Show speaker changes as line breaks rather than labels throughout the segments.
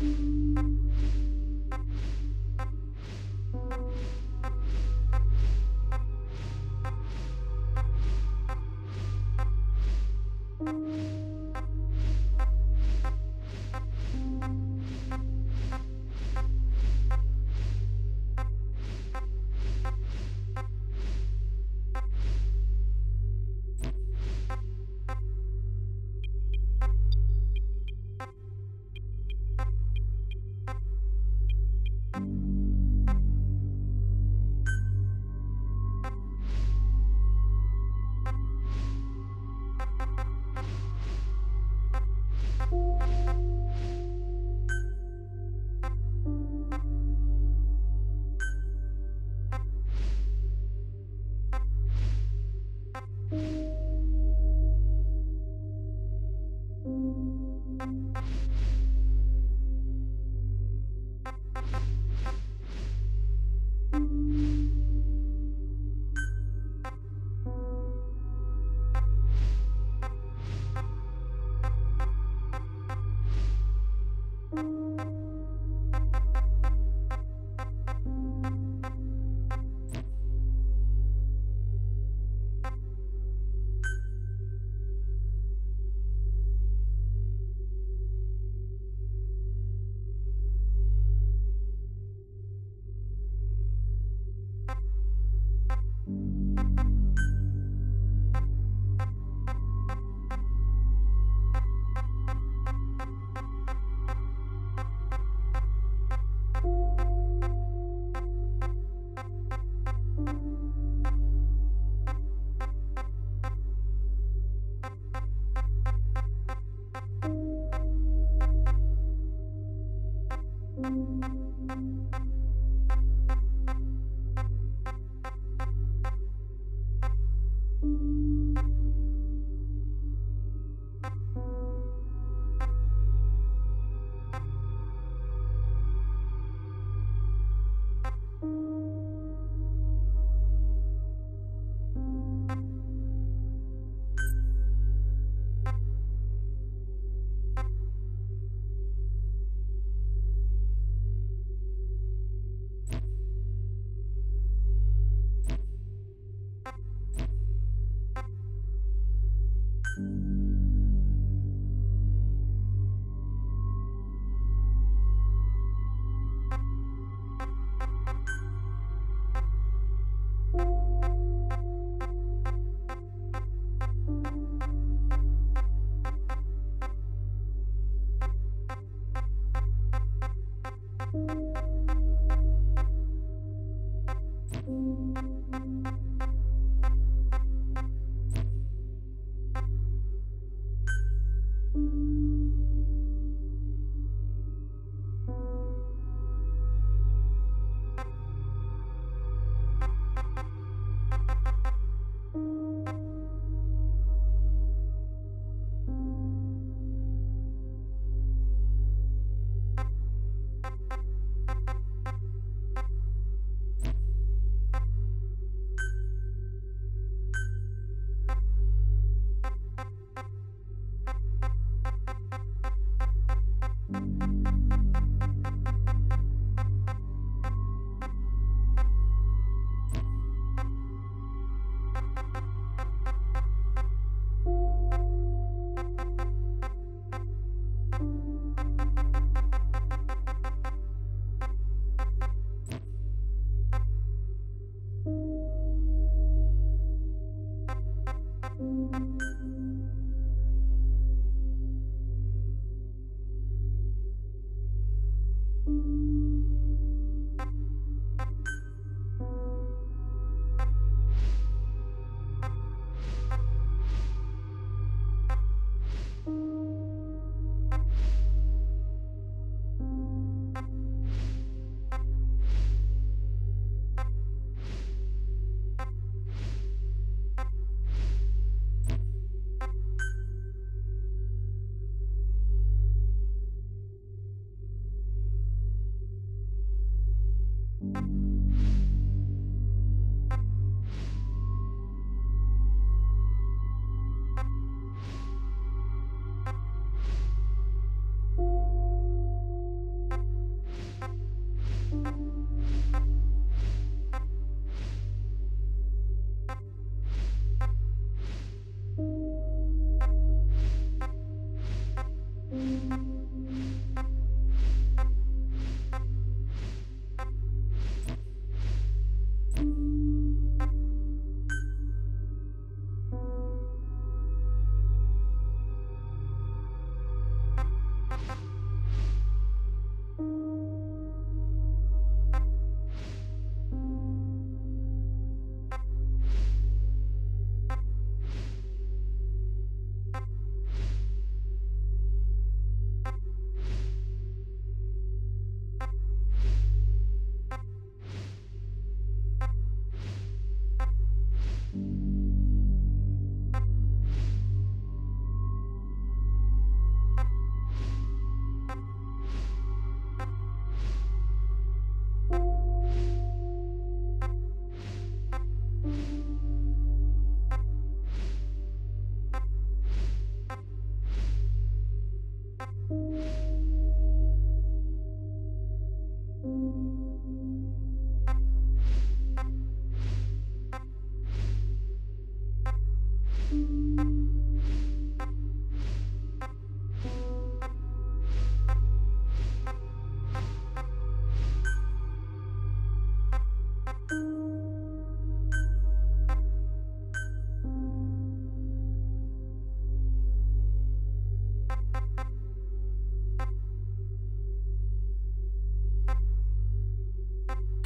you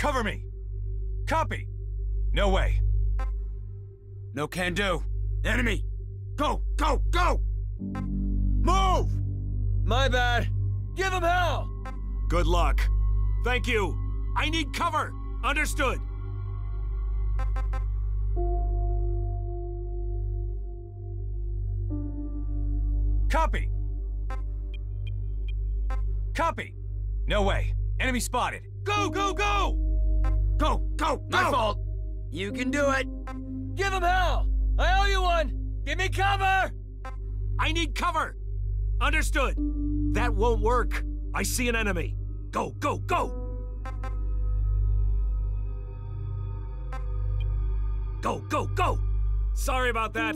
Cover me! Copy! No way.
No can do. Enemy! Go, go, go! Move!
My bad. Give him hell!
Good luck. Thank you. I need cover. Understood. Copy. Copy. No way. Enemy spotted. Go, go, go!
Go, go, go!
My fault.
You can do it!
Give him hell! I owe you one! Give me cover!
I need cover. Understood. That won't work. I see an enemy. Go, go, go! Go, go, go! Sorry about that.